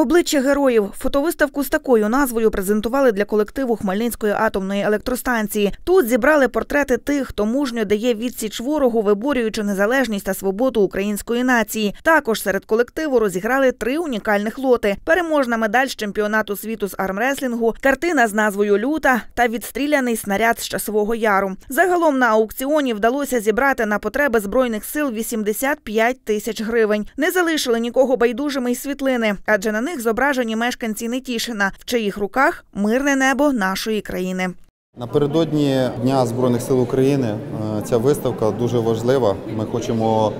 Обличчя героїв. Фотовиставку з такою назвою презентували для колективу Хмельницької атомної електростанції. Тут зібрали портрети тих, хто мужньо дає відсіч ворогу, виборюючи незалежність та свободу української нації. Також серед колективу розіграли три унікальних лоти: переможна медаль з чемпіонату світу з армреслінгу, картина з назвою Люта та відстріляний снаряд з часового яру. Загалом на аукціоні вдалося зібрати на потреби збройних сил 85 тисяч гривень. Не залишили нікого байдужими й світлини, адже на них зображені мешканці Нетішина, в чиїх руках мирне небо нашої країни. Напередодні Дня Збройних сил України е, ця виставка дуже важлива. Ми хочемо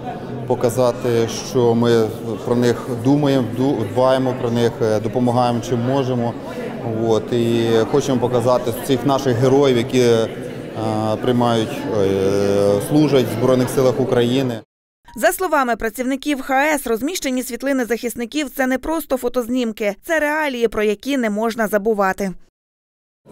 показати, що ми про них думаємо, дбаємо про них, е, допомагаємо чим можемо. От, і хочемо показати цих наших героїв, які е, приймають, служать в Збройних силах України. За словами працівників ХАЕС, розміщені світлини захисників це не просто фотознімки, це реалії, про які не можна забувати.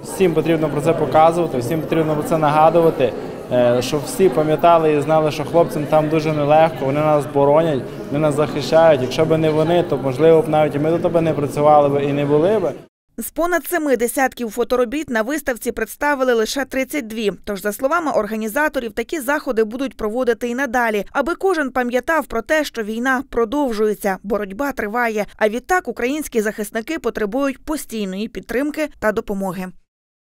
Всім потрібно про це показувати, всім потрібно про це нагадувати, е, щоб всі пам'ятали і знали, що хлопцям там дуже нелегко, вони нас боронять, вони нас захищають. Якщо б не вони, то можливо б навіть і ми до тебе не працювали б і не були б. З понад семи десятків фоторобіт на виставці представили лише 32. Тож, за словами організаторів, такі заходи будуть проводити і надалі, аби кожен пам'ятав про те, що війна продовжується, боротьба триває. А відтак українські захисники потребують постійної підтримки та допомоги.